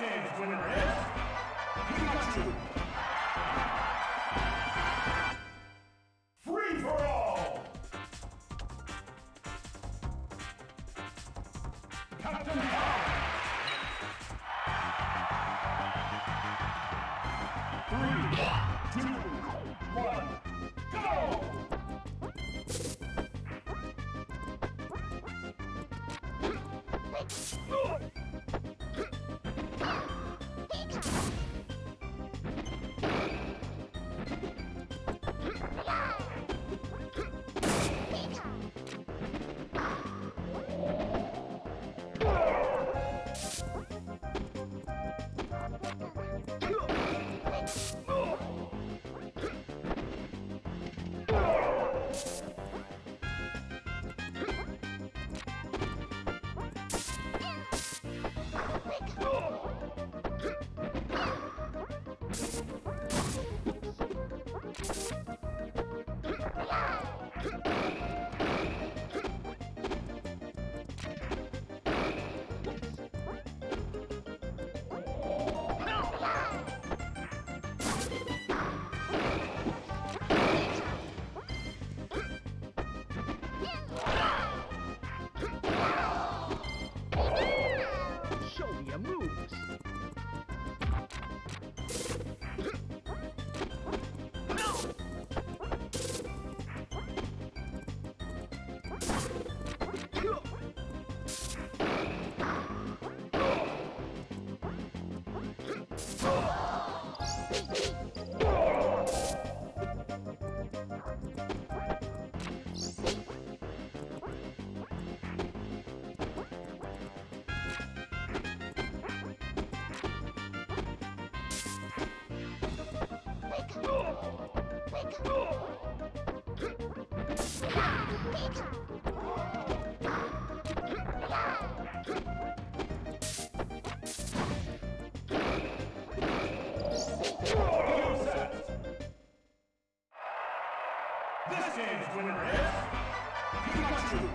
Games winner is Pikachu. Free for all. Captain Power. Three. Pikachu! Today's winner is Pikachu.